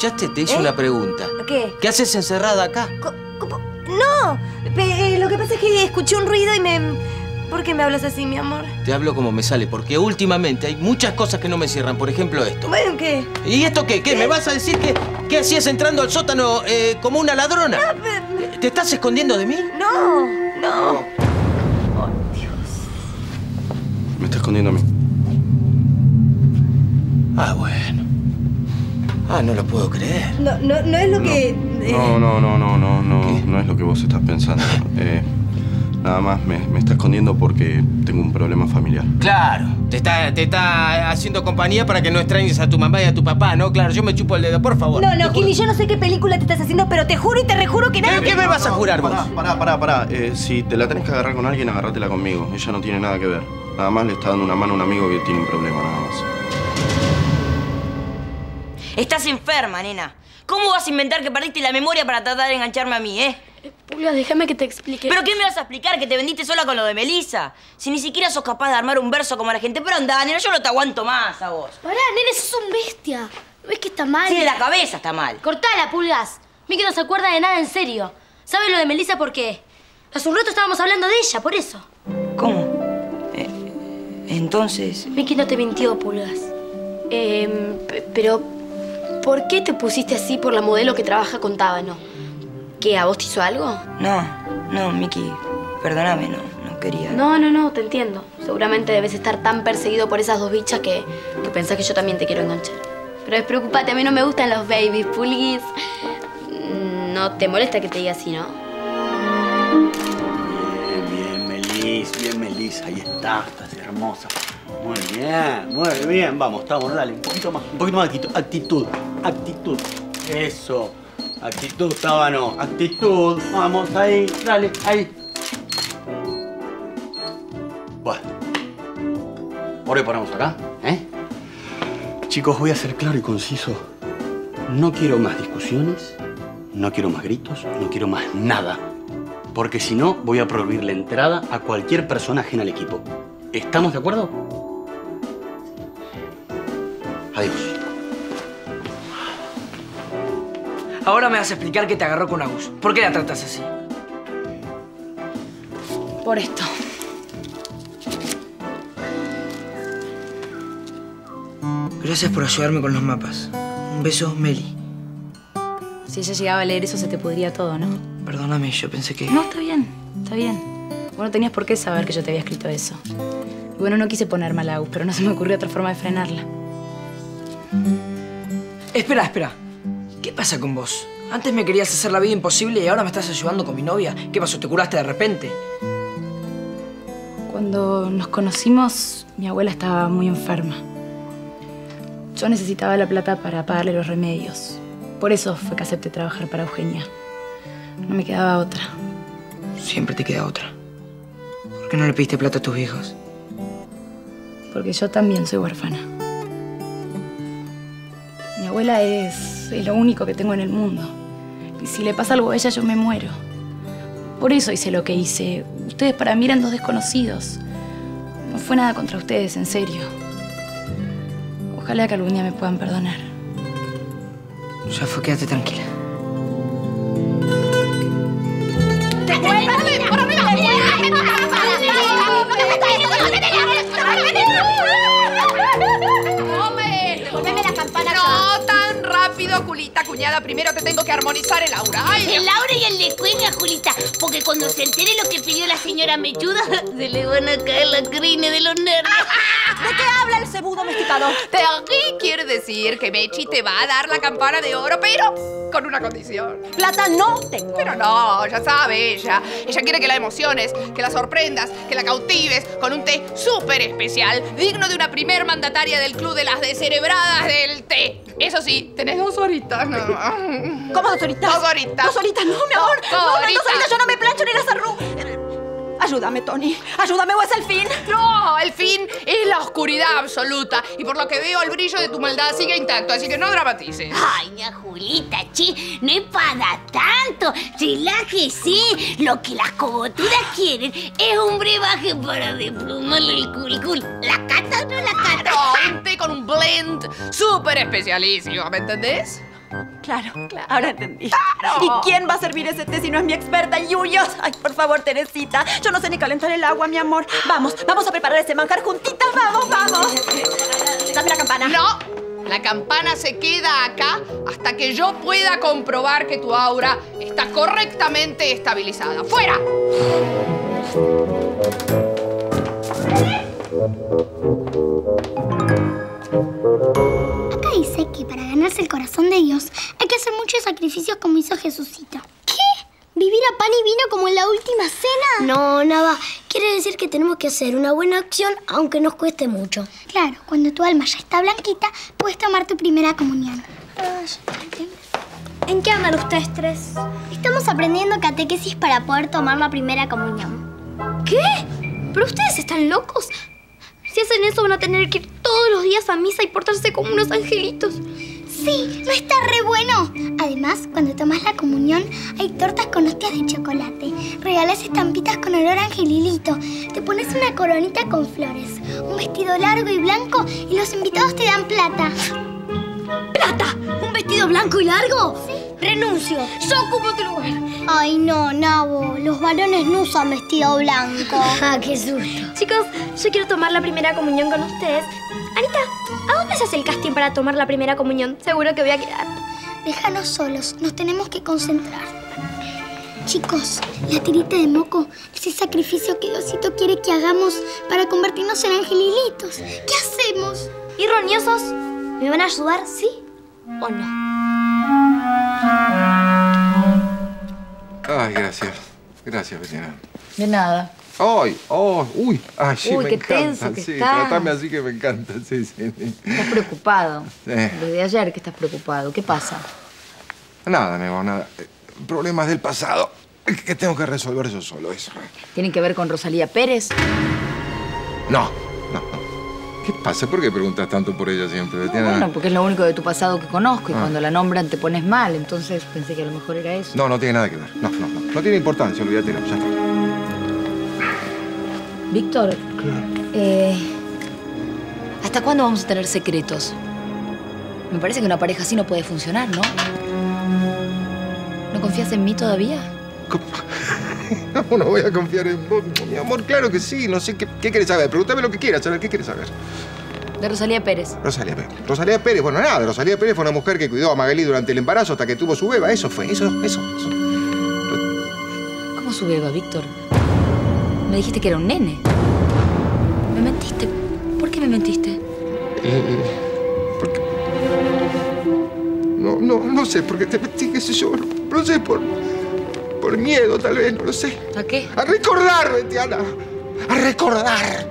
escuchaste? Te hice ¿Eh? una pregunta. ¿Qué? ¿Qué haces encerrada acá? ¿Cómo? No, pe- eh, lo que pasa es que escuché un ruido y me... ¿Por qué me hablas así, mi amor? Te hablo como me sale, porque últimamente hay muchas cosas que no me cierran. Por ejemplo, esto. Bueno, ¿qué? ¿Y esto qué? ¿Qué? ¿Me vas a decir que qué hacías entrando al sótano eh, como una ladrona? ¿Te estás escondiendo de mí? No, no. Me está escondiendo a mí. Ah, bueno. Ah, no lo puedo creer. No, no, no es lo que... eh, No, no, no, no, no, no, no es lo que vos estás pensando. Eh, nada más me, me está escondiendo porque tengo un problema familiar. Claro, te está, te está haciendo compañía para que no extrañes a tu mamá y a tu papá, ¿no? Claro, yo me chupo el dedo, por favor. No, no, Kili, yo no sé qué película te estás haciendo, pero te juro y te rejuro que nada... ¿Qué, qué me vas a jurar vos? Pará, pará, pará, pará. Eh, si te la tenés que agarrar con alguien, agárratela conmigo. Ella no tiene nada que ver. Nada más le está dando una mano a un amigo que tiene un problema, nada más. Estás enferma, nena. ¿Cómo vas a inventar que perdiste la memoria para tratar de engancharme a mí, eh? Pulga, déjame que te explique. ¿Pero qué me vas a explicar? ¿Que te vendiste sola con lo de Melissa? Si ni siquiera sos capaz de armar un verso como la gente. Pero anda, nena, yo no te aguanto más a vos. Pará, nene, sos un bestia. ¿No ves que está mal? Sí, de la cabeza está mal. Cortala, Pulgas. Miki no se acuerda de nada en serio. ¿Sabes lo de Melissa por qué? Hace un rato estábamos hablando de ella, por eso. ¿Cómo? Eh, entonces... Miki no te mintió, Pulgas. Eh, pero, ¿por qué te pusiste así por la modelo que trabaja con Tábano? ¿Qué, a vos te hizo algo? No, no, Miki, perdóname, no, no quería. No, no, no, te entiendo. Seguramente debes estar tan perseguido por esas dos bichas que, que pensás que yo también te quiero enganchar. Pero despreocupate, a mí no me gustan los babies, Pulguis. Mm, No te molesta que te diga así, ¿no? Bien, bien, Melis, bien, Melis. Ahí está, estás hermosa. Muy bien, muy bien. Vamos, estamos, dale. Un poquito más, un poquito más de actitud. Actitud. Eso. Actitud, Tábano. Actitud. Vamos, ahí, dale, ahí. Bueno. Hoy paramos acá, ¿eh? Chicos, voy a ser claro y conciso. No quiero más discusiones, no quiero más gritos, no quiero más nada. Porque si no, voy a prohibir la entrada a cualquier persona ajena al equipo. ¿Estamos de acuerdo? Adiós. Ahora me vas a explicar que te agarró con Agus. ¿Por qué la tratas así? Por esto. Gracias por ayudarme con los mapas. Un beso, Meli. Si ella llegaba a leer eso, se te pudría todo, ¿no? Perdóname, yo pensé que... No, está bien, está bien. Bueno, tenías por qué saber que yo te había escrito eso. Y bueno, no quise poner mal a Agus, pero no se me ocurrió otra forma de frenarla. Espera, espera. ¿Qué pasa con vos? Antes me querías hacer la vida imposible y ahora me estás ayudando con mi novia. ¿Qué pasó? ¿Te curaste de repente? Cuando nos conocimos, mi abuela estaba muy enferma. Yo necesitaba la plata para pagarle los remedios. Por eso fue que acepté trabajar para Eugenia. No me quedaba otra. Siempre te queda otra. ¿Por qué no le pediste plata a tus viejos? Porque yo también soy huérfana. Mi abuela es, es lo único que tengo en el mundo. Y si le pasa algo a ella, yo me muero. Por eso hice lo que hice. Ustedes para mí eran dos desconocidos. No fue nada contra ustedes, en serio. Ojalá que algún día me puedan perdonar. Ya fue, quédate tranquila. Julita, cuñada. Primero te tengo que armonizar el aura. Ay, El Laura y el de Cuenca, Julita, porque cuando se entere lo que pidió la señora Mechuda, se le van a caer la crine de los nervios. ¿De qué habla el cebú domesticado? Terry quiere decir que Mechi te va a dar la campana de oro, pero con una condición. Plata no tengo. Pero no, ya sabe ella. Ella quiere que la emociones, que la sorprendas, que la cautives con un té súper especial, digno de una primer mandataria del club de las descerebradas del té. Eso sí, tenés dos horitas, ¿no? ¿Cómo dos horitas? Dos horitas. Dos horitas, no, mi amor. Dos No, no, dos horitas. horitas, yo no me plancho ni las arrugas. Ayúdame, Tony. Ayúdame, o es el fin. No, el fin es la oscuridad absoluta. Y por lo que veo, el brillo de tu maldad sigue intacto, así que no dramatices. Ay, ya, Julita, chi, no es para tanto. Relájese. Lo que las cogoturas quieren es un brebaje para desplumarle el curicul. ¿La cata o no la cata? No, un té con un blend súper especialísimo, ¿me entendés? Claro, claro. Ahora entendí. ¿Y quién va a servir ese té si no es mi experta yuyos? Ay, por favor, Teresita. Yo no sé ni calentar el agua, mi amor. Vamos, vamos a preparar ese manjar juntitas. Vamos, vamos. Dame la campana. No, la campana se queda acá hasta que yo pueda comprobar que tu aura está correctamente estabilizada. ¡Fuera! Que para ganarse el corazón de Dios hay que hacer muchos sacrificios como hizo Jesucito. ¿Qué? ¿Vivir a pan y vino como en la última cena? No, nada. Quiere decir que tenemos que hacer una buena acción aunque nos cueste mucho. Claro, cuando tu alma ya está blanquita, puedes tomar tu primera comunión. ¿En qué andan ustedes tres? Estamos aprendiendo catequesis para poder tomar la primera comunión. ¿Qué? ¿Pero ustedes están locos? Si hacen eso van a tener que ir todos los días a misa y portarse como unos angelitos. Sí, no está re bueno. Además, cuando tomas la comunión, hay tortas con hostias de chocolate, regalas estampitas con olor angelilito, te pones una coronita con flores, un vestido largo y blanco y los invitados te dan plata. ¿Plata? ¿Un vestido blanco y largo? Sí. Renuncio. Yo ocupo tu lugar. Ay, no, Nabo. Los varones no usan vestido blanco. ah, qué susto. Chicos, yo quiero tomar la primera comunión con ustedes. Anita, ¿a dónde se hace el casting para tomar la primera comunión? Seguro que voy a quedar. Déjanos solos. Nos tenemos que concentrar. Chicos, la tirita de moco es el sacrificio que Diosito quiere que hagamos para convertirnos en angelilitos. ¿Qué hacemos? ¿Y roñosos? ¿Me van a ayudar, sí o no? Ay, gracias. Gracias, vecina. De nada. ¡Ay! ¡Oh! ¡Uy! ¡Ay, sí, Uy, me qué encanta! tenso que sí, estás. tratame así que me encanta. Sí, sí. sí. Estás preocupado. Eh. Desde ayer que estás preocupado. ¿Qué pasa? Nada, Nebo, nada. Eh, Problemas del pasado que tengo que resolver yo solo, eso. ¿Tienen que ver con Rosalía Pérez? No, no, no. ¿Qué pasa? ¿Por qué preguntas tanto por ella siempre, Betiana? Bueno, porque es lo único de tu pasado que conozco y Ah. cuando la nombran te pones mal. Entonces pensé que a lo mejor era eso. No, no tiene nada que ver. No, no, no. No tiene importancia, olvídate, no, ya está. Víctor, eh, ¿hasta cuándo vamos a tener secretos? Me parece que una pareja así no puede funcionar, ¿no? ¿No confías en mí todavía? ¿Cómo no voy a confiar en vos, mi amor? Claro que sí. No sé qué, qué quieres saber. Pregúntame lo que quieras, saber qué quieres saber. De Rosalía Pérez. Rosalía Pérez. Rosalía Pérez, bueno, nada. Rosalía Pérez fue una mujer que cuidó a Magalí durante el embarazo hasta que tuvo su beba. Eso fue, eso, eso, eso. ¿Cómo su beba, Víctor? Me dijiste que era un nene. Me mentiste. ¿Por qué me mentiste? Eh, ¿por qué? No, no, no sé por qué te metí, qué sé yo. No sé, por, por miedo tal vez, no lo sé. ¿A qué? A recordar, Betiana. A recordar.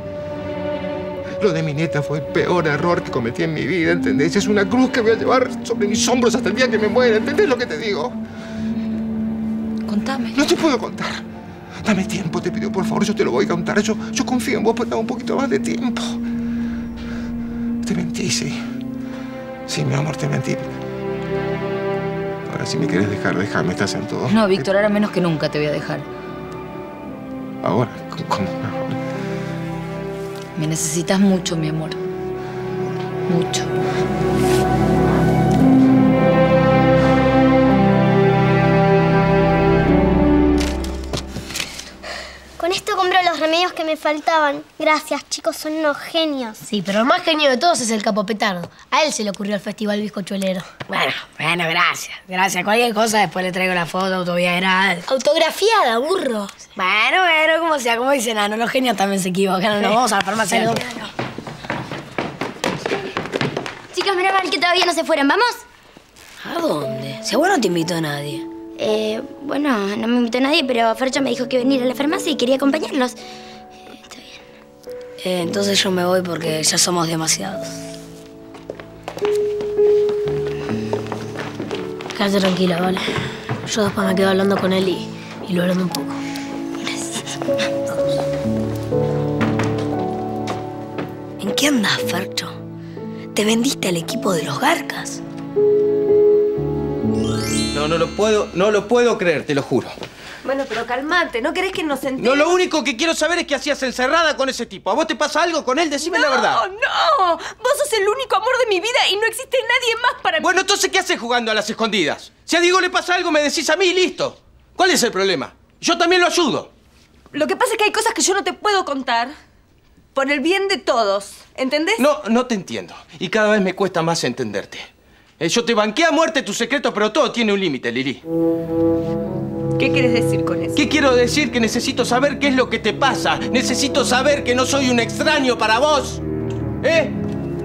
Lo de mi nieta fue el peor error que cometí en mi vida, ¿entendés? Es una cruz que voy a llevar sobre mis hombros hasta el día que me muera, ¿entendés lo que te digo? Contame. No te puedo contar. Dame tiempo, te pido por favor, yo te lo voy a contar. Yo, yo confío en vos, pero dame un poquito más de tiempo. Te mentí, sí. Sí, mi amor, te mentí. Ahora, si me quieres dejar, déjame, estás en todo. No, Víctor, ahora menos que nunca te voy a dejar. Ahora, ¿cómo? Me necesitas mucho, mi amor. Mucho. Compro los remedios que me faltaban. Gracias, chicos, son unos genios. Sí, pero el más genio de todos es el capo petardo. A él se le ocurrió el festival bizcochuelero. Bueno, bueno, gracias. Gracias. Cualquier cosa, después le traigo la foto autobiografada. Autografiada, burro. Bueno, bueno, como sea, como dicen, ah, no, los genios también se equivocan. Nos vamos a la farmacia. Perdón. Chicos, menos mal que todavía no se fueron. ¿Vamos? ¿A dónde? Seguro no te invitó a nadie. Eh, bueno, no me invitó nadie, pero Fercho me dijo que venir a la farmacia y quería acompañarlos. Eh, entonces yo me voy porque ya somos demasiados. Quédate tranquila, ¿vale? Yo después me quedo hablando con él y, y lo hablando un poco. ¿En qué andas, Fercho? ¿Te vendiste al equipo de los Garcas? No, no lo puedo, no lo puedo creer, te lo juro. Bueno, pero calmate, ¿no querés que nos enteremos? No, lo único que quiero saber es qué hacías encerrada con ese tipo. ¿A vos te pasa algo con él? Decime la verdad. No, no. Vos sos el único amor de mi vida y no existe nadie más para mí. Bueno, entonces, ¿qué haces jugando a las escondidas? Si a Diego le pasa algo, me decís a mí y listo. ¿Cuál es el problema? Yo también lo ayudo. Lo que pasa es que hay cosas que yo no te puedo contar. Por el bien de todos. ¿Entendés? No, no te entiendo. Y cada vez me cuesta más entenderte. Eh, Yo te banqué a muerte tus secretos, pero todo tiene un límite, Lili. ¿Qué quieres decir con eso? ¿Qué quiero decir? Que necesito saber qué es lo que te pasa. Necesito saber que no soy un extraño para vos. ¿Eh?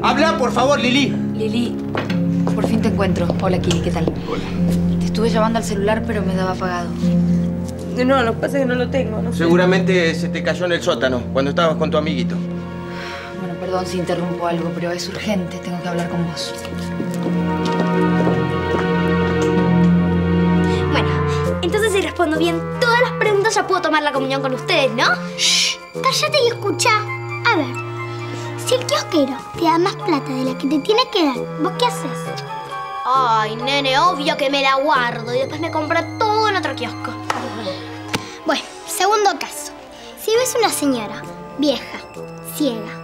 Habla, por favor, Lili. Lili, por fin te encuentro. Hola, Kili, ¿qué tal? Hola. Te estuve llamando al celular, pero me daba apagado. No, lo que pasa es que no lo tengo, no sé. Seguramente se te cayó en el sótano cuando estabas con tu amiguito. Bueno, perdón si interrumpo algo, pero es urgente. Tengo que hablar con vos. Respondo bien todas las preguntas ya puedo tomar la comunión con ustedes, ¿no? Shh, cállate y escucha. A ver, si el kiosquero te da más plata de la que te tiene que dar, ¿vos qué haces? Ay, nene, obvio que me la guardo y después me compro todo en otro kiosco. Bueno, segundo caso. Si ves una señora vieja, ciega,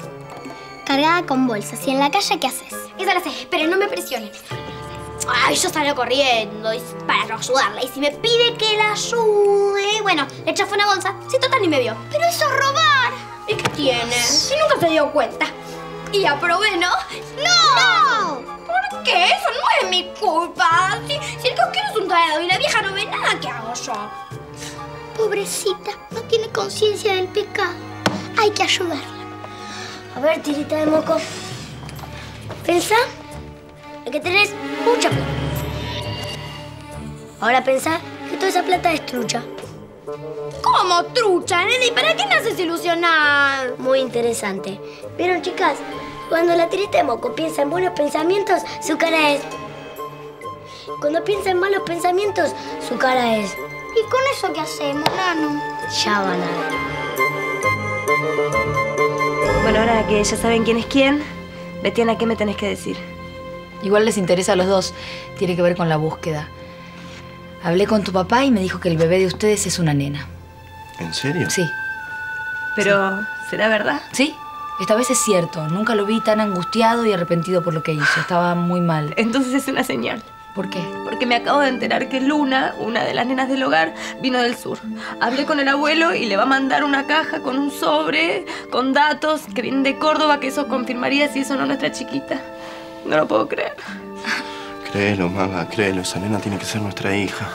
cargada con bolsas y en la calle, ¿qué haces? Eso lo sé, pero no me presiones. Ay, yo salgo corriendo para no ayudarla. Y si me pide que la ayude, bueno, le chafo una bolsa. Si total ni me vio. Pero eso es robar. ¿Y qué tiene? Si nunca se dio cuenta. Y aprobé, ¿no? ¡No! ¿Por qué? Eso no es mi culpa. Si, si el coquero es un tarado y la vieja no ve nada, ¿qué hago yo? Pobrecita, no tiene conciencia del pecado. Hay que ayudarla. A ver, tirita de moco. Pensá en que tenés mucha plata. Ahora pensá que toda esa plata es trucha. ¿Cómo trucha, nene? ¿Y para qué me haces ilusionar? Muy interesante. ¿Vieron, chicas? Cuando la tirita de moco piensa en buenos pensamientos, su cara es... Cuando piensa en malos pensamientos, su cara es... ¿Y con eso qué hacemos, nano? Ya van a ver. Bueno, ahora que ya saben quién es quién, Betiana, ¿qué me tenés que decir? Igual les interesa a los dos. Tiene que ver con la búsqueda. Hablé con tu papá y me dijo que el bebé de ustedes es una nena. ¿En serio? Sí. Pero, ¿será verdad? Sí. Esta vez es cierto. Nunca lo vi tan angustiado y arrepentido por lo que hizo. Estaba muy mal. Entonces es una señal. ¿Por qué? Porque me acabo de enterar que Luna, una de las nenas del hogar, vino del sur. Hablé con el abuelo y le va a mandar una caja con un sobre, con datos, que viene de Córdoba, que eso confirmaría si eso no es nuestra chiquita. No lo puedo creer. Créelo, Maga, créelo. Esa nena tiene que ser nuestra hija.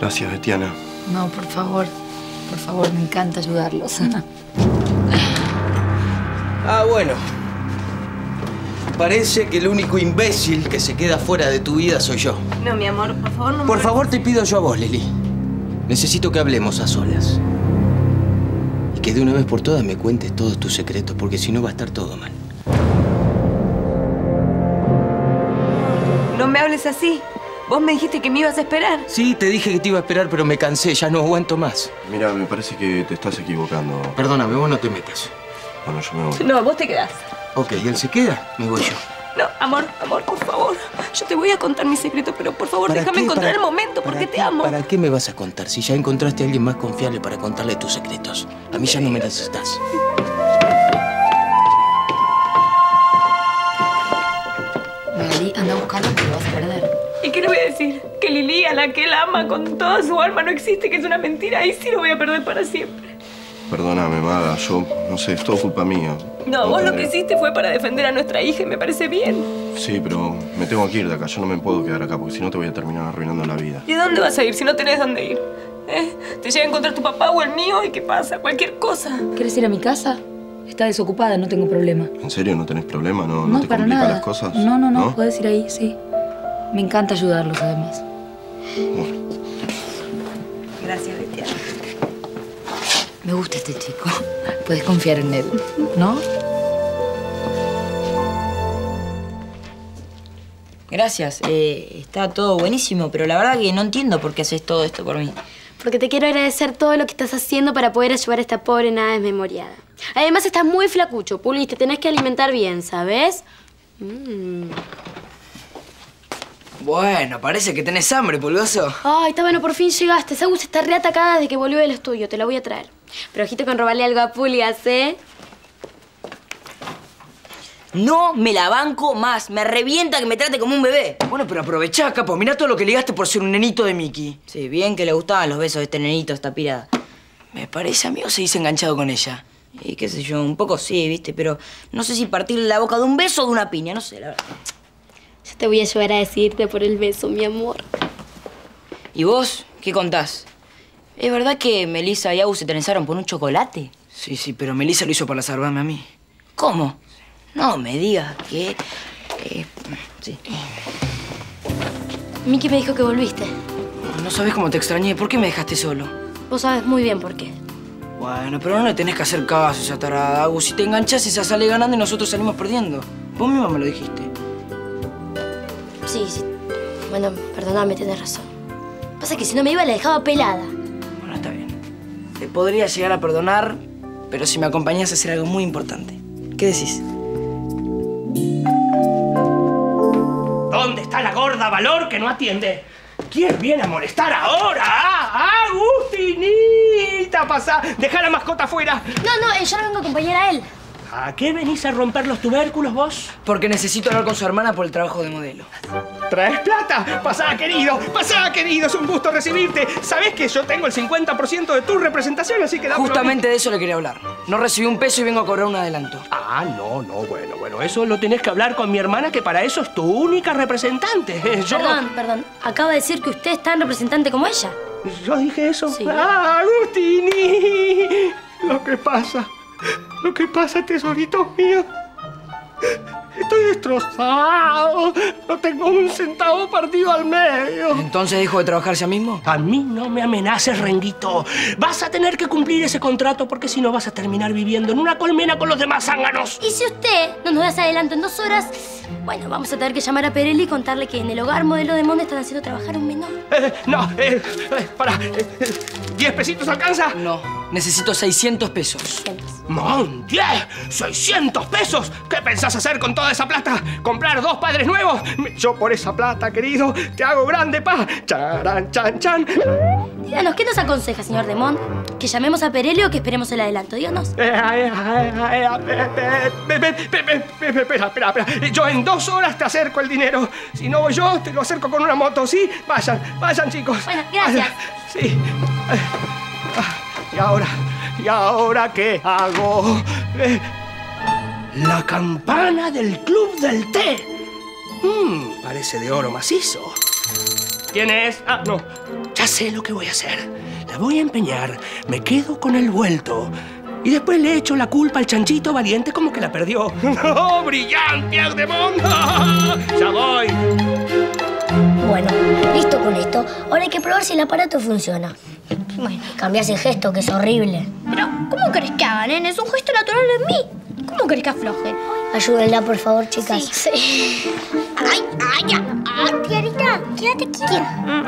Gracias, Betiana. No, por favor. Por favor, me encanta ayudarlos. Ah, bueno. Parece que el único imbécil que se queda fuera de tu vida soy yo. No, mi amor, por favor, no Por me... favor, te pido yo a vos, Lili. Necesito que hablemos a solas. Y que de una vez por todas me cuentes todos tus secretos, porque si no va a estar todo mal. Hables así. Vos me dijiste que me ibas a esperar. Sí, te dije que te iba a esperar, pero me cansé, ya no aguanto más. Mira, me parece que te estás equivocando. Perdóname, vos no te metas. Bueno, yo me voy. No, vos te quedás. Ok, ¿y él se queda? Me voy yo. No, amor, amor, por favor. Yo te voy a contar mi secreto, pero por favor, ¿Para déjame qué? encontrar ¿Para- el momento porque te amo. ¿Para qué me vas a contar si ya encontraste a alguien más confiable para contarle tus secretos? A mí ya no me necesitas. Decir? Que Lili, a la que él ama con toda su alma, no existe, que es una mentira. Y sí lo voy a perder para siempre. Perdóname, Maga. Yo, no sé, es todo culpa mía. No, vos lo que hiciste fue para defender a nuestra hija y me parece bien. Sí, pero me tengo que ir de acá. Yo no me puedo quedar acá porque si no te voy a terminar arruinando la vida. ¿Y dónde vas a ir si no tenés dónde ir? ¿Eh? ¿Te llega a encontrar tu papá o el mío? ¿Y qué pasa? Cualquier cosa. ¿Quieres ir a mi casa? Está desocupada, no tengo problema. ¿En serio? ¿No tenés problema? ¿No, no, No, te para complica nada. las cosas? No, no, no, puedes ir ahí, sí. Me encanta ayudarlos, además. Gracias, Betiana. Me gusta este chico. Puedes confiar en él, ¿no? Gracias, eh, está todo buenísimo, pero la verdad que no entiendo por qué haces todo esto por mí. Porque te quiero agradecer todo lo que estás haciendo para poder ayudar a esta pobre nada desmemoriada. Además, estás muy flacucho, Pulis. Te tenés que alimentar bien, ¿sabes? Mm. Bueno, parece que tenés hambre, pulgoso. Ay, está bueno, por fin llegaste. Sagus está reatacada desde que volvió del estudio. Te la voy a traer. Pero ojito con robarle algo a Pulgas, ¿eh? No me la banco más. Me revienta que me trate como un bebé. Bueno, pero aprovechá, capo. Mirá todo lo que ligaste por ser un nenito de Mickey. Sí, bien que le gustaban los besos de este nenito, esta pirada. Me parece, amigo, se dice enganchado con ella. Y qué sé yo, un poco sí, viste, pero no sé si partirle la boca de un beso o de una piña, no sé, la verdad. Yo te voy a ayudar a decirte por el beso, mi amor. ¿Y vos? ¿Qué contás? ¿Es verdad que Melissa y Agus se trenzaron por un chocolate? Sí, sí, pero Melissa lo hizo para salvarme a mí. ¿Cómo? No me digas que... eh, sí. Miki me dijo que volviste. No sabes cómo te extrañé. ¿Por qué me dejaste solo? Vos sabes muy bien por qué. Bueno, pero no le tenés que hacer caso a esa tarada. Agus, si te enganchás, esa sale ganando y nosotros salimos perdiendo. Vos misma me lo dijiste. Sí, sí. Bueno, perdóname, tenés razón. Pasa que si no me iba, la dejaba pelada. Bueno, está bien. Te podría llegar a perdonar, pero si me acompañás a hacer algo muy importante. ¿Qué decís? ¿Dónde está la gorda valor que no atiende? ¿Quién viene a molestar ahora? ¡Ah, Agustinita! Pasá, deja la mascota afuera. No, no, eh, yo no vengo a acompañar a él. ¿A qué venís a romper los tubérculos vos? Porque necesito hablar con su hermana por el trabajo de modelo. ¿Traes plata? Pasá, querido. Pasá, querido. Es un gusto recibirte. Sabés que yo tengo el 50% de tu representación, así que... Justamente de eso le quería hablar. No recibí un peso y vengo a cobrar un adelanto. Ah, no, no, bueno, bueno. Eso lo tenés que hablar con mi hermana, que para eso es tu única representante. Yo... Perdón, perdón. Acaba de decir que usted es tan representante como ella. ¿Yo dije eso? Sí. ¡Ah, Agustini! Lo que pasa, lo que pasa, tesoritos míos. Estoy destrozado. No tengo un centavo partido al medio. ¿Entonces dijo de trabajar ya mismo? A mí no me amenaces, Renguito. Vas a tener que cumplir ese contrato porque si no vas a terminar viviendo en una colmena con los demás zánganos. Y si usted no nos da ese adelanto en dos horas, bueno, vamos a tener que llamar a Perelli y contarle que en el hogar modelo de Monde están haciendo trabajar a un menor. Eh, no, eh, eh, para. eh, eh, ¿Diez pesitos alcanza? No, necesito 600 pesos. ¡Mon, diez! ¡600 pesos! ¿Qué pensás hacer con toda esa plata? ¿Comprar dos padres nuevos? Yo por esa plata, querido, te hago grande, pa. Charan, chan, chan. Díganos, ¿qué nos aconseja, señor Demont? ¿Que llamemos a Perelli o que esperemos el adelanto? Díganos. Eh, eh, eh, eh, eh, eh, Espera, espera, espera. Yo en dos horas te acerco el dinero. Si no voy yo, te lo acerco con una moto, ¿sí? Vayan, vayan, chicos. Bueno, gracias. Vayan. Sí. Eh, ah, ¿Y ahora? ¿Y ahora qué hago? Eh, la campana del club del té. Mm, parece de oro macizo. ¿Quién es? Ah, no. Ya sé lo que voy a hacer. La voy a empeñar. Me quedo con el vuelto. Y después le echo la culpa al chanchito valiente como que la perdió. ¡Oh, brillante, Ardemont! ¡Ya voy! Bueno, listo con esto. Ahora hay que probar si el aparato funciona. Bueno, cambias el gesto, que es horrible. Pero, ¿cómo querés que hagan, nene? Es un gesto natural en mí. ¿Cómo querés que afloje? Ayúdenla, por favor, chicas. Sí. ¡Ay, ay, ay! ay Tiarita, quédate quieta.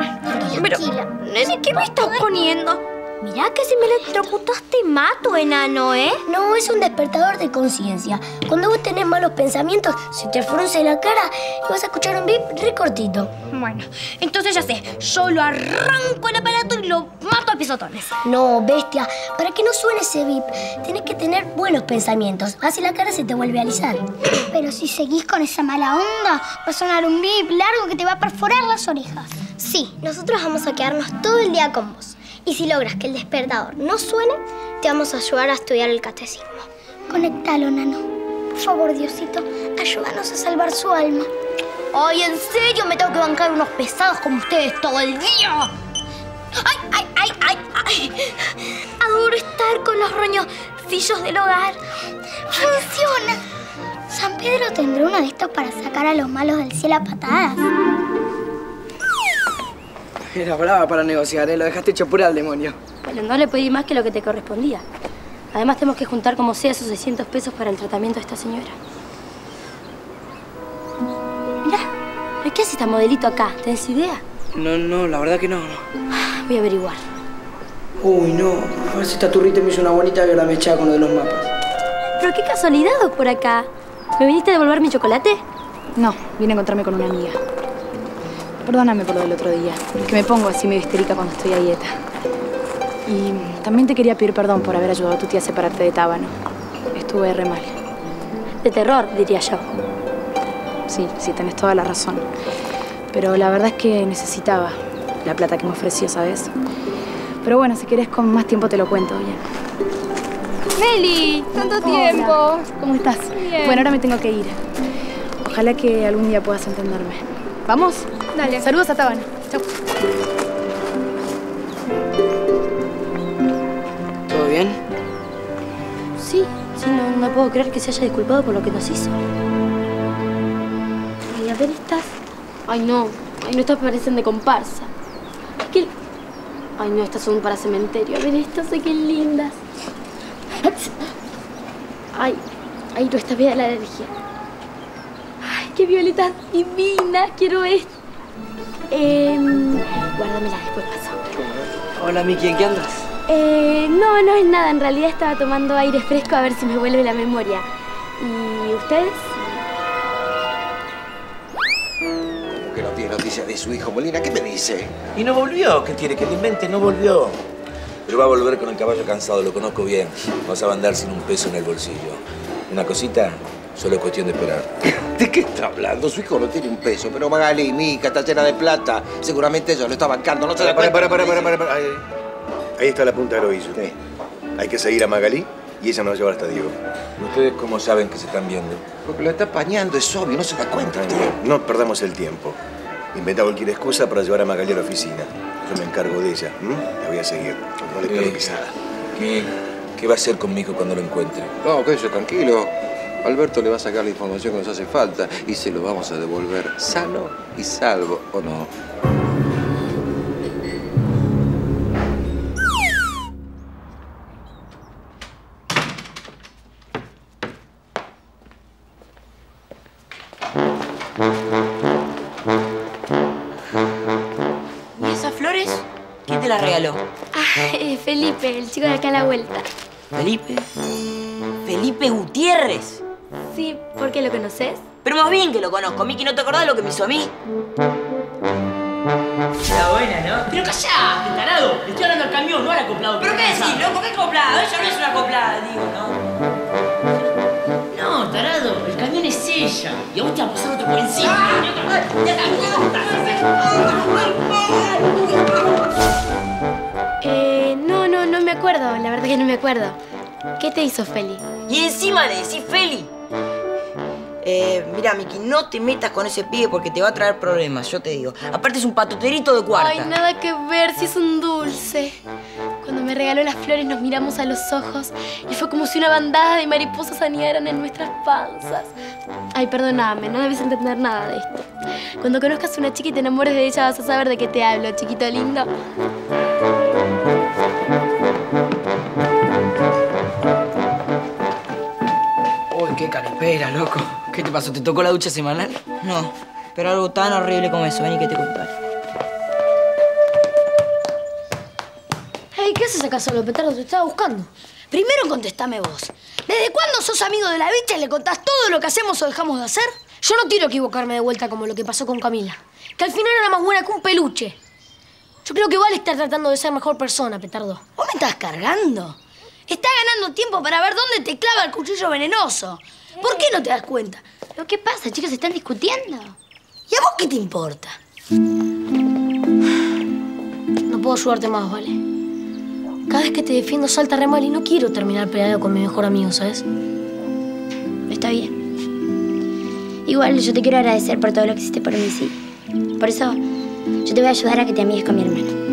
Pero, Nene, ¿qué me estás poniendo? Mirá que si me electrocutaste mato, enano, ¿eh? No, es un despertador de conciencia. Cuando vos tenés malos pensamientos, se te frunce la cara y vas a escuchar un bip re cortito. Bueno, entonces ya sé. Yo lo arranco el aparato y lo mato a pisotones. No, bestia, para que no suene ese bip, tenés que tener buenos pensamientos. Así la cara se te vuelve a alisar. Pero si seguís con esa mala onda, va a sonar un bip largo que te va a perforar las orejas. Sí, nosotros vamos a quedarnos todo el día con vos. Y si logras que el despertador no suene, te vamos a ayudar a estudiar el catecismo. Conectalo, nano. Por favor, Diosito, ayúdanos a salvar su alma. Ay, ¿en serio me tengo que bancar unos pesados como ustedes todo el día? ¡Ay, ay, ay, ay, ay! Adoro estar con los roñosillos del hogar. ¡Funciona! San Pedro tendrá uno de estos para sacar a los malos del cielo a patadas. Era brava para negociar, ¿eh? Lo dejaste hecho pura al demonio. Bueno, no le pedí más que lo que te correspondía. Además, tenemos que juntar como sea esos 600 pesos para el tratamiento de esta señora. Mirá, ¿pero qué hace esta modelito acá? ¿Tenés idea? No, no, la verdad que no, no. Voy a averiguar. Uy, no. A ver si esta turrita me hizo una bonita y ahora me echaba con lo de los mapas. Pero qué casualidad por acá. ¿Me viniste a devolver mi chocolate? No, vine a encontrarme con una amiga. Perdóname por lo del otro día. Que me pongo así medio histérica cuando estoy a dieta. Y también te quería pedir perdón por haber ayudado a tu tía a separarte de Tábano. Estuve re mal. De terror, diría yo. Sí, sí, tenés toda la razón. Pero la verdad es que necesitaba la plata que me ofreció, ¿sabes? Pero bueno, si querés con más tiempo te lo cuento, bien. Meli, tanto tiempo. ¿Cómo estás? Bien. Bueno, ahora me tengo que ir. Ojalá que algún día puedas entenderme. ¿Vamos? Dale. Saludos a Tábano. Chau. ¿Todo bien? Sí, sí, no, no puedo creer que se haya disculpado por lo que nos hizo. Ay, a ver estas. Ay, no. Ay, no, estas parecen de comparsa. Ay, no, estas son para cementerio. A ver, estas, ay, qué lindas. Ay, ay, no, esta me da la alergia. Ay, qué violetas divinas. Quiero esto. Eh, guárdamela, después paso. Hola, Miki, ¿en qué andas? Eh, no, no es nada. En realidad estaba tomando aire fresco a ver si me vuelve la memoria. ¿Y ustedes? que no tiene noticias de su hijo Molina. ¿Qué me dice? Y no volvió. ¿Qué quiere que le invente? No volvió. Pero va a volver con el caballo cansado, lo conozco bien. Vas a andar sin un peso en el bolsillo. Una cosita, solo es cuestión de esperar. ¿De qué está hablando? Su hijo no tiene un peso, pero Magali, mi hija, está llena de plata. Seguramente ella lo está bancando, no se da Para, cuenta. para, para, para, para, para. Ahí, ahí está la punta del ovillo. Hay que seguir a Magalí y ella nos va a llevar hasta Diego. ¿Ustedes cómo saben que se están viendo? Porque lo está apañando, es obvio, no se da cuenta. No perdamos el tiempo. Inventa cualquier excusa para llevar a Magalí a la oficina. Yo me encargo de ella. ¿m? La voy a seguir. No le ¿Qué? pisada. ¿Qué, ¿Qué va a hacer conmigo cuando lo encuentre? No, quédese tranquilo. Alberto le va a sacar la información que nos hace falta y se lo vamos a devolver sano y salvo, ¿o no? ¿Y esas flores? ¿Quién te las regaló? Ah, eh, Felipe, el chico de acá a la vuelta. ¿Felipe? ¿Felipe Gutiérrez? Sí, ¿por qué lo conoces? Pero más bien que lo conozco. Miki, ¿no te acordás lo que me hizo a mí? Está buena, ¿no? Pero callate, tarado. Le estoy hablando al camión, no al acoplado. ¿Pero qué decís, loco? ¿Qué acoplado? Ella no es una acoplada, digo, ¿no? No, tarado. El camión es ella. Y a vos te va a pasar otro por encima. Eh, no, no, no me acuerdo. La verdad que no me acuerdo. ¿Qué te hizo Feli? Y encima le decís Feli. Eh, mira, Miki, no te metas con ese pibe porque te va a traer problemas, yo te digo. Aparte es un patoterito de cuarta. Ay, nada que ver, si es un dulce. Cuando me regaló las flores nos miramos a los ojos y fue como si una bandada de mariposas anidaran en nuestras panzas. Ay, perdóname, no debes entender nada de esto. Cuando conozcas a una chica y te enamores de ella vas a saber de qué te hablo, chiquito lindo. Uy, qué caripera, loco. ¿Qué te pasó? ¿Te tocó la ducha semanal? No, pero algo tan horrible como eso, vení que te contaré. Hey, ¿qué haces acá solo, Petardo? Te estaba buscando. Primero contestame vos. ¿Desde cuándo sos amigo de la bicha y le contás todo lo que hacemos o dejamos de hacer? Yo no quiero equivocarme de vuelta como lo que pasó con Camila. Que al final era más buena que un peluche. Yo creo que vale estar tratando de ser mejor persona, Petardo. ¿Vos me estás cargando? Estás ganando tiempo para ver dónde te clava el cuchillo venenoso. ¿Por qué no te das cuenta? ¿Pero qué pasa, chicos? ¿Están discutiendo? ¿Y a vos qué te importa? No puedo ayudarte más, ¿vale? Cada vez que te defiendo salta re mal y no quiero terminar peleado con mi mejor amigo, ¿sabes? Está bien. Igual yo te quiero agradecer por todo lo que hiciste por mí, sí. Por eso yo te voy a ayudar a que te amigues con mi hermano.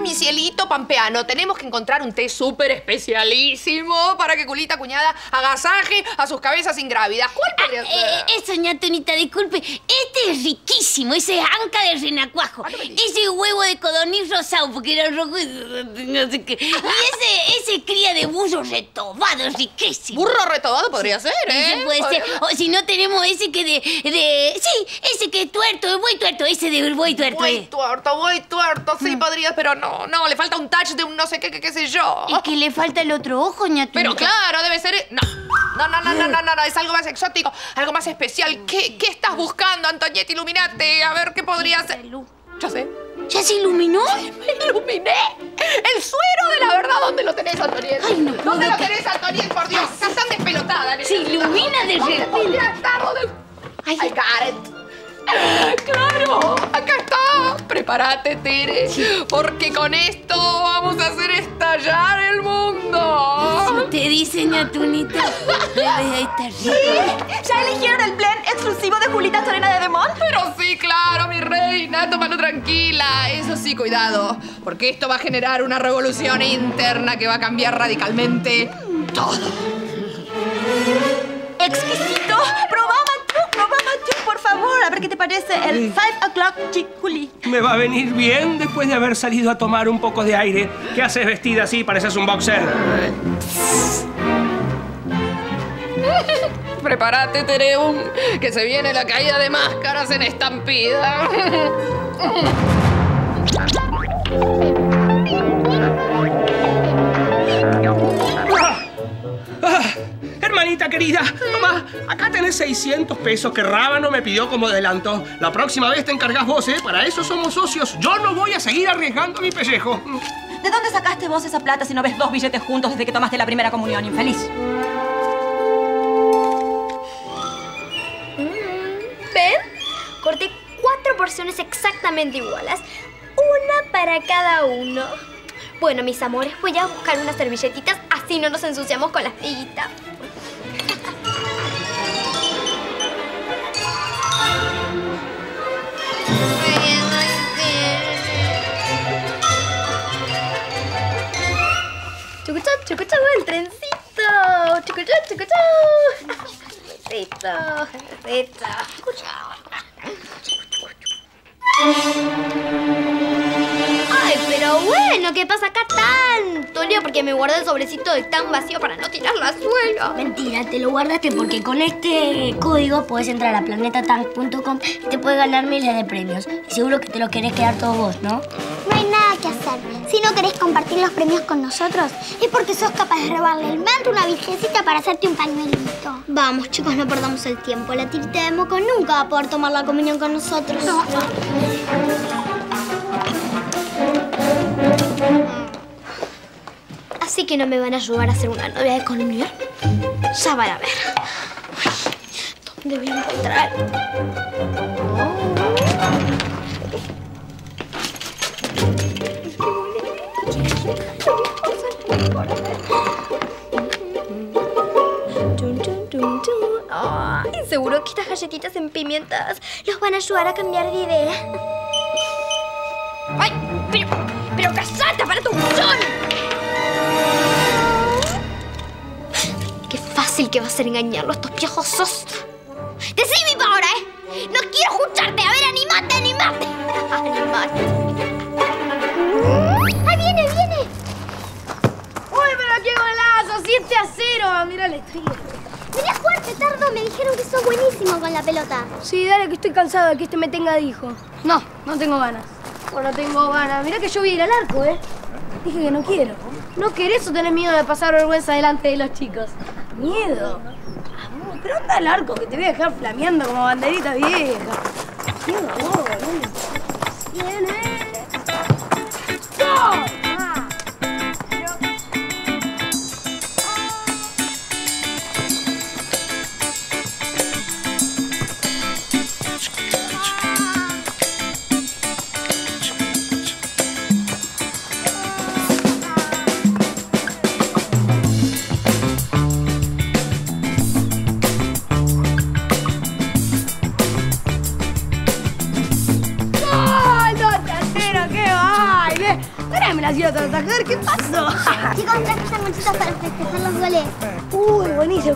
Ver, mi cielito pampeano, tenemos que encontrar un té súper especialísimo para que culita cuñada agasaje a sus cabezas ingrávidas. ¿Cuál podría ser? Eh, eso, ña Tonita, disculpe. Este es riquísimo. Ese es anca de renacuajo. Ese huevo de codorniz rosado, porque era rojo y no sé qué. Y ese, ese cría de burro retobado, es riquísimo. Burro retobado podría ser, ¿eh? Ese puede Podría ser. O si no, tenemos ese que de, de... Sí, ese que es tuerto, el buey tuerto. Ese de buey tuerto. Voy eh. tuerto, voy tuerto, sí podría, pero no, no, le falta un touch de un no sé qué, qué, qué sé yo. ¿Y que le falta el otro ojo, ñatunita? Pero claro, debe ser... No. No, no, no, no, no, no, no, es algo más exótico, algo más especial. ¿Qué, qué estás buscando, Antonieta? Iluminate. A ver qué podría ser. Ya sé. ¿Ya se iluminó? Me iluminé. El suero de la verdad, ¿dónde lo tenés, Antonieta? Ay, no ¿Dónde lo tenés, Antonieta? Por Dios, estás tan despelotada. Se ilumina de ¿Dónde repente. podría estar? ¿Dónde? ¡Claro! ¡Acá está! Prepárate, Tere, porque con esto vamos a hacer estallar el mundo. Te dice, ñatunita. Ahí está rico. ¿Ya eligieron el blend exclusivo de Julita Serena de Demont? Pero sí, claro, mi reina, tómalo tranquila. Eso sí, cuidado, porque esto va a generar una revolución interna que va a cambiar radicalmente todo. ¡Exquisito! ¡Probá, Matú! ¡Probá, Matú, por favor! A ver qué te parece el 5 o'clock chick Juli. Me va a venir bien después de haber salido a tomar un poco de aire. ¿Qué haces vestida así? Pareces un boxer. Prepárate, Tereum, que se viene la caída de máscaras en estampida. hermanita querida, toma, acá tenés 600 pesos que Rábano me pidió como adelanto. La próxima vez te encargas vos, ¿eh? Para eso somos socios. Yo no voy a seguir arriesgando mi pellejo. ¿De dónde sacaste vos esa plata si no ves dos billetes juntos desde que tomaste la primera comunión, infeliz? ¿Ven? Corté cuatro porciones exactamente iguales. Una para cada uno. Bueno, mis amores, voy a buscar unas servilletitas, así no nos ensuciamos con las figuitas. Chucuchú, el trencito. Chucuchú, chucuchú. Trencito, trencito. Ay, pero bueno, ¿qué pasa acá tanto lío? Porque me guardé el sobrecito de tan vacío para no tirar la suela. Mentira, te lo guardaste porque con este código puedes entrar a planetatank.com y te puedes ganar miles de premios. Y seguro que te lo querés quedar todo vos, ¿no? No hay nada que hacer. Si no querés compartir los premios con nosotros, es porque sos capaz de robarle el manto a una virgencita para hacerte un pañuelito. Vamos, chicos, no perdamos el tiempo. La tirita de moco nunca va a poder tomar la comunión con nosotros. Así que no me van a ayudar a hacer una novia de comunión. Ya van a ver. ¿Dónde voy a encontrar? Seguro que estas galletitas en pimientas los van a ayudar a cambiar de idea. ¡Ay! ¡Pero, pero callate, para tu buchón! Fácil que va a ser engañarlo a estos piojosos. ¡Decí ahora, eh! ¡No quiero escucharte! A ver, animate, animate. Animate. ¡Ahí viene, viene! ¡Uy, pero qué golazo! ¡7 a 0! Mira estrella. Vení a jugar, petardo. Me dijeron que sos buenísimo con la pelota. Sí, dale, que estoy cansado de que este me tenga dijo. No, no tengo ganas. O no tengo ganas. Mira que yo voy a ir al arco, ¿eh? Dije que no quiero. ¿No querés o tenés miedo de pasar vergüenza delante de los chicos? Miedo. Amor, pero anda al arco, que te voy a dejar flameando como banderita vieja. Miedo, vos, ¿no? Viene. ¡Gol!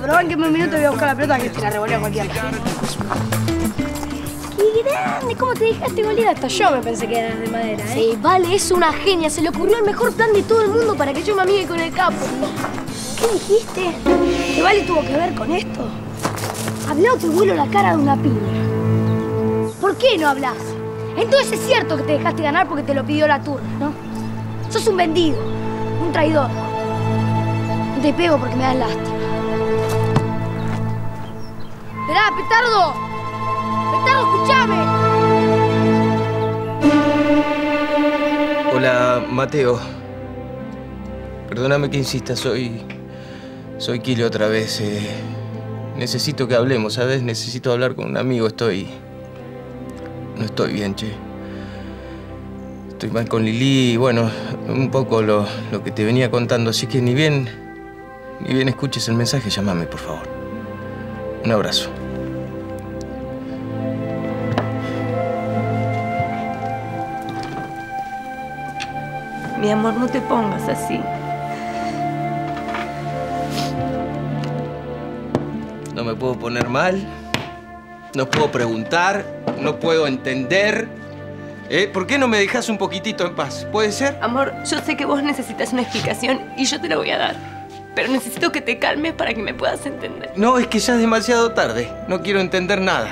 Buenísimo, pero banqueme un minuto voy a buscar la pelota que se la revolea cualquiera. ¡Qué grande! ¿Cómo te dejaste goleada? Hasta yo me pensé que eras de madera, ¿eh? Sí, vale, es una genia. Se le ocurrió el mejor plan de todo el mundo para que yo me amigue con el capo. ¿Qué dijiste? ¿Que Vale tuvo que ver con esto? Habló te vuelo la cara de una piña. ¿Por qué no hablas? Entonces es cierto que te dejaste ganar porque te lo pidió la turra, ¿no? Sos un vendido, un traidor. No te pego porque me das lástima. Petardo. Petardo, escúchame. Hola, Mateo. Perdóname que insista, soy. Soy Kile otra vez. eh. necesito que hablemos, ¿sabes? Necesito hablar con un amigo. Estoy. No estoy bien, che. Estoy mal con Lili y bueno, un poco lo, lo que te venía contando. Así que ni bien. Ni bien escuches el mensaje, llámame, por favor. Un abrazo. Mi amor, no te pongas así. No me puedo poner mal. No puedo preguntar. No puedo entender. ¿Eh? ¿Por qué no me dejas un poquitito en paz? ¿Puede ser? Amor, yo sé que vos necesitas una explicación y yo te la voy a dar. Pero necesito que te calmes para que me puedas entender. No, es que ya es demasiado tarde. No quiero entender nada.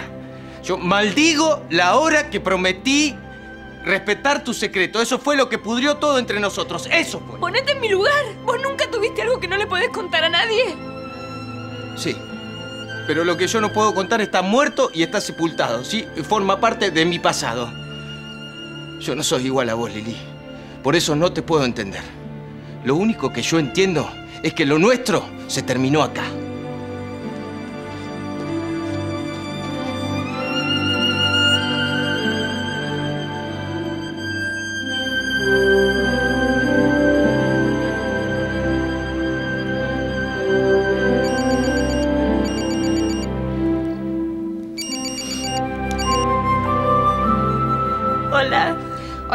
Yo maldigo la hora que prometí respetar tu secreto. Eso fue lo que pudrió todo entre nosotros. Eso fue. Ponete en mi lugar. Vos nunca tuviste algo que no le podés contar a nadie. Sí. Pero lo que yo no puedo contar está muerto y está sepultado, ¿sí? Forma parte de mi pasado. Yo no soy igual a vos, Lili. Por eso no te puedo entender. Lo único que yo entiendo es que lo nuestro se terminó acá.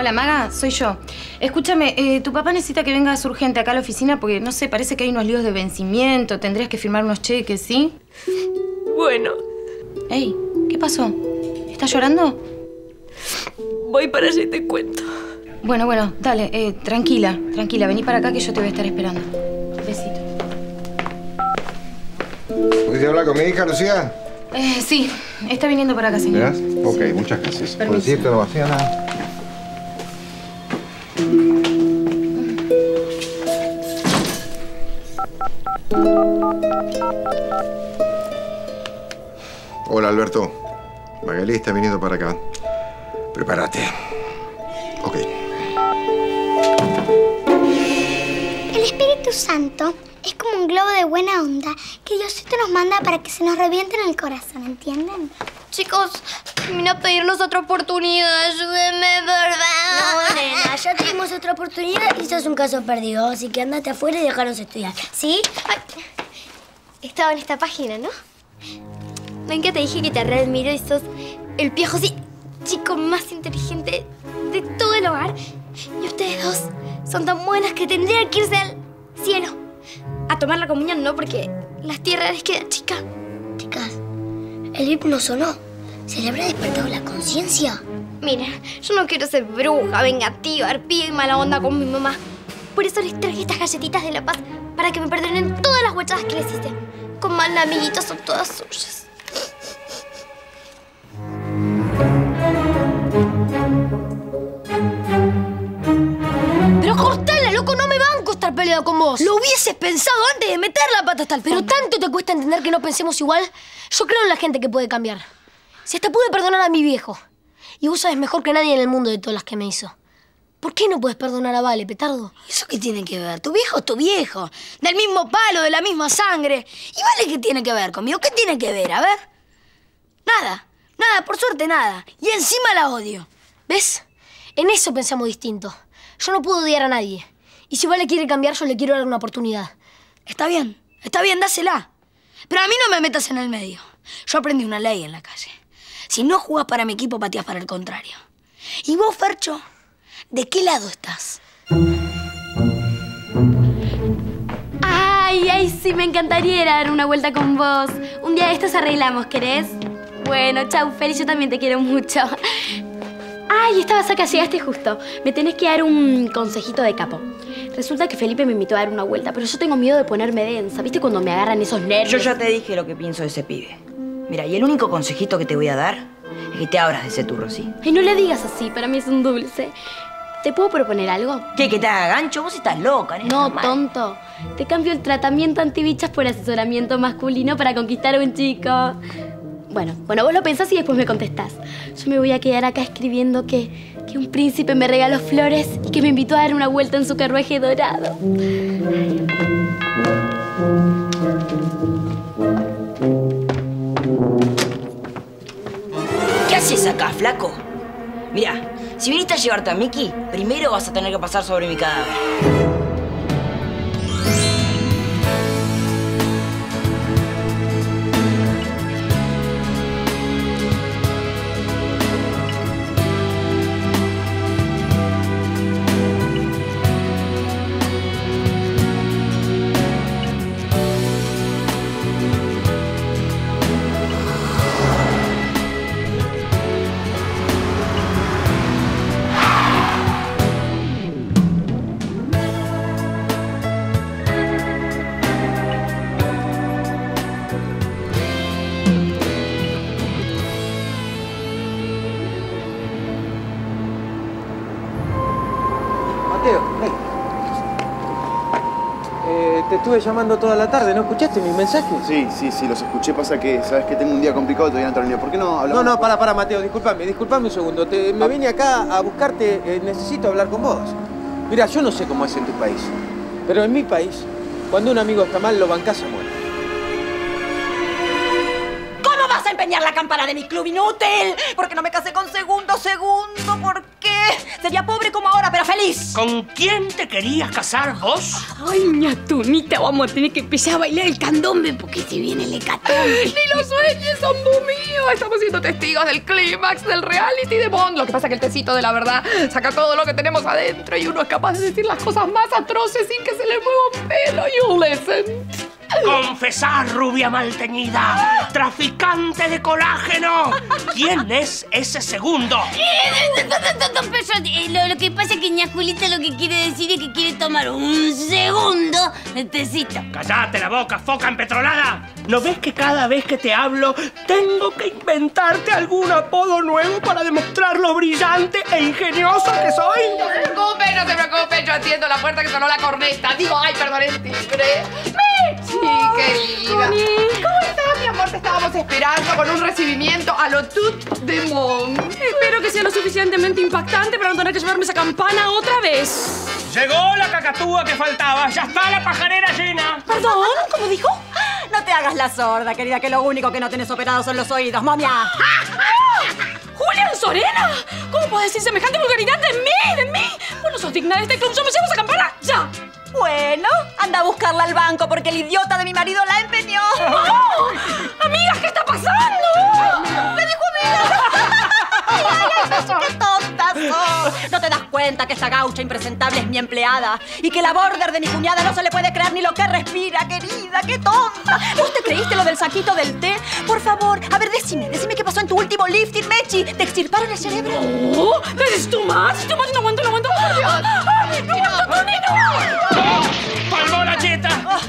Hola, Maga, soy yo. Escúchame, eh, tu papá necesita que vengas urgente acá a la oficina porque, no sé, parece que hay unos líos de vencimiento. Tendrías que firmar unos cheques, ¿sí? Bueno. Ey, ¿qué pasó? ¿Estás llorando? Voy para allá y te cuento. Bueno, bueno, dale, eh, tranquila, tranquila. Vení para acá que yo te voy a estar esperando. Besito. ¿Pudiste hablar con mi hija, Lucía? Eh, sí, está viniendo para acá, señor. ¿Verás? Ok, muchas gracias. Por Permiso. decirte no hacía nada. Hola, Alberto. Magalí está viniendo para acá. Prepárate. Ok. El Espíritu Santo es como un globo de buena onda que Diosito nos manda para que se nos reviente en el corazón, ¿entienden? Chicos, vine a pedirles otra oportunidad. Ayúdenme, favor. No, nena, ya tuvimos otra oportunidad y sos un caso perdido. Así que andate afuera y déjanos estudiar. ¿Sí? Estaba en esta página, ¿no? Ven que te dije que te readmiro y sos el viejo sí, chico más inteligente de todo el hogar. Y ustedes dos son tan buenas que tendrían que irse al cielo. A tomar la comunión, ¿no? Porque las tierras les queda chica. Chicas, el himno sonó. ¿Se le habrá despertado la conciencia? Mira, yo no quiero ser bruja, vengativa, arpía y mala onda con mi mamá. Por eso les traje estas galletitas de la paz para que me perdonen todas las huechadas que les hice. Con mal amiguitos son todas suyas. Pero cortala, loco, no me banco estar peleado con vos. Lo hubieses pensado antes de meter la pata hasta el Pero fondo. tanto te cuesta entender que no pensemos igual. Yo creo en la gente que puede cambiar. Si hasta pude perdonar a mi viejo. Y vos sabes mejor que nadie en el mundo de todas las que me hizo. ¿Por qué no puedes perdonar a Vale, petardo? ¿Eso qué tiene que ver? Tu viejo es tu viejo. Del mismo palo, de la misma sangre. ¿Y Vale qué tiene que ver conmigo? ¿Qué tiene que ver? A ver. Nada. Nada, por suerte nada. Y encima la odio. ¿Ves? En eso pensamos distinto. Yo no puedo odiar a nadie. Y si Vale quiere cambiar, yo le quiero dar una oportunidad. Está bien. Está bien, dásela. Pero a mí no me metas en el medio. Yo aprendí una ley en la calle. Si no jugás para mi equipo, pateás para el contrario. ¿Y vos, Fercho? ¿De qué lado estás? Ay, ay, sí, me encantaría ir a dar una vuelta con vos. Un día de estos arreglamos, ¿querés? Bueno, chau, Feli, yo también te quiero mucho. Ay, estabas acá, llegaste justo. Me tenés que dar un consejito de capo. Resulta que Felipe me invitó a dar una vuelta, pero yo tengo miedo de ponerme densa. ¿Viste cuando me agarran esos nervios? Yo ya te dije lo que pienso de ese pibe. Mira, y el único consejito que te voy a dar es que te abras de ese turro, ¿sí? Ay, no le digas así, para mí es un dulce. ¿Te puedo proponer algo? ¿Qué, que te haga gancho? Vos estás loca. No, tonto. Te cambio el tratamiento antibichas por asesoramiento masculino para conquistar a un chico. Bueno, bueno, vos lo pensás y después me contestás. Yo me voy a quedar acá escribiendo que, que un príncipe me regaló flores y que me invitó a dar una vuelta en su carruaje dorado. ¿Qué haces acá, flaco? Mira, si viniste a llevarte a Mickey, primero vas a tener que pasar sobre mi cadáver. Estuve llamando toda la tarde, ¿no escuchaste mis mensajes? Sí, sí, sí, los escuché. Pasa que, sabes que tengo un día complicado y todavía no terminé. ¿Por qué no hablamos? No, no, para, para, Mateo, discúlpame, discúlpame un segundo. Te- me vine acá a buscarte, eh, necesito hablar con vos. Mira, yo no sé cómo es en tu país, pero en mi país, cuando un amigo está mal, lo bancás a muerte. ¿Cómo vas a empeñar la campana de mi club inútil? Porque no me casé con segundo, segundo, ¿por qué? Sería pobre como ahora, pero feliz. ¿Con quién te querías casar vos? Ay, ñatunita, vamos a tener que empezar a bailar el candombe porque se viene el hecatombe. Ni lo sueñes, ambu mío. Estamos siendo testigos del clímax del reality de Bond. Lo que pasa es que el tecito de la verdad saca todo lo que tenemos adentro y uno es capaz de decir las cosas más atroces sin que se le mueva un pelo. You listen. Confesar, rubia mal teñida. Traficante de colágeno. ¿Quién es ese segundo? Don eh, lo, lo que pasa es que ña Julita lo que quiere decir es que quiere tomar un segundo de tecito. Cállate la boca, foca empetrolada. ¿No ves que cada vez que te hablo tengo que inventarte algún apodo nuevo para demostrar lo brillante e ingenioso que soy? No se preocupe, no se preocupe. Yo atiendo la puerta que sonó la corneta. Digo, ay, perdón el timbre. Michi, querida. ¿Cómo estás, mi amor? Te estábamos esperando con un recibimiento a lo tut de Mon. Espero que sea lo suficientemente impactante para no tener que llevarme esa campana otra vez. Llegó la cacatúa que faltaba. Ya está la pajarera llena. ¿Perdón? ¿Cómo dijo? No te hagas la sorda, querida, que lo único que no tenés operados son los oídos, momia. ¡Julián Sorena! ¿Cómo puedes decir semejante vulgaridad de mí? ¿De mí? Vos no sos digna de este club. Yo me llevo esa campana ya. Bueno, anda a buscarla al banco porque el idiota esa gaucha impresentable es mi empleada? Y que la border de mi cuñada no se le puede creer ni lo que respira, querida, qué tonta. ¿Vos te creíste lo del saquito del té? Por favor, a ver, decime, decime qué pasó en tu último lifting, Mechi. ¿Te extirparon el cerebro? ¡Oh! ¿Eres tú más? ¿Tú más? No aguanto, no aguanto. ¡Ay, no aguanto, Tony, no! ¡Palmó la cheta! Ah,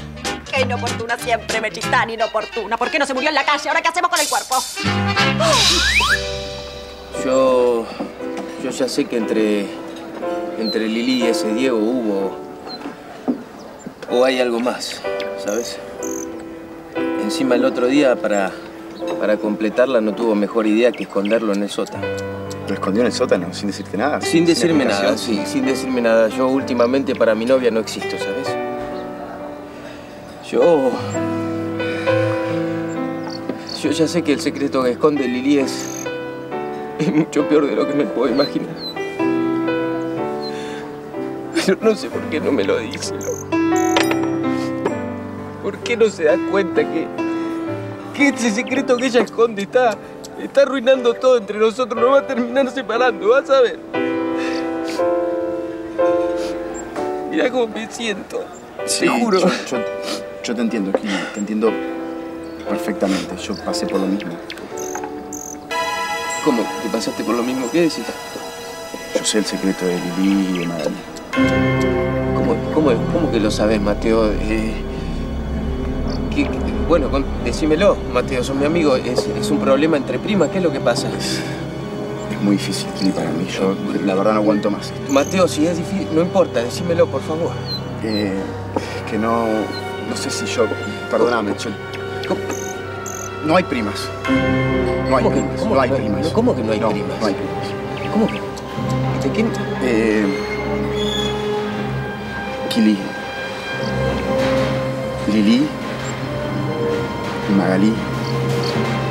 ¡Qué inoportuna siempre, Mechi! Tan inoportuna. ¿Por qué no se murió en la calle? ¿Ahora qué hacemos con el cuerpo? Yo. Yo ya sé que entre. Entre Lili y ese Diego hubo. O hay algo más, ¿sabes? Encima el otro día, para. Para completarla, no tuvo mejor idea que esconderlo en el sótano. ¿Lo escondió en el sótano sin decirte nada? Sin decirme nada, sí, sin decirme nada. Yo últimamente para mi novia no existo, ¿sabes? Yo. Yo ya sé que el secreto que esconde Lili es. es mucho peor de lo que me puedo imaginar. Pero no sé por qué no me lo dice, loco. ¿Por qué no se da cuenta que. que ese secreto que ella esconde está. está arruinando todo entre nosotros? Nos va a terminar separando, vas a ver. Mira cómo me siento. Sí, Te juro. Yo, yo- yo te entiendo, Gil, te entiendo perfectamente. Yo pasé por lo mismo. ¿Cómo? ¿Te pasaste por lo mismo? ¿Qué decís? Yo sé el secreto de Lili y de Magali. ¿Cómo, cómo, cómo que lo sabes, Mateo? Eh, ¿qué- qué- bueno, con- decímelo, Mateo, son mi amigo. Es, es un problema entre primas. ¿Qué es lo que pasa? Es muy difícil, Kili, para mí. Yo, la verdad, no aguanto más esto. Mateo, si es difícil, no importa, decímelo, por favor. Eh, que no... No sé si yo... Perdóname, yo... No hay primas. No hay ¿Cómo que- primas. no hay que no hay- primas. cómo que no hay No, primas? No hay primas. ¿Cómo que? ¿De quién? Eh... Kili, Lili, Magali,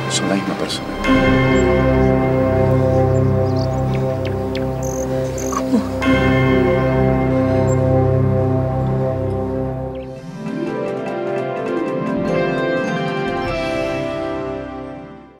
son la misma persona.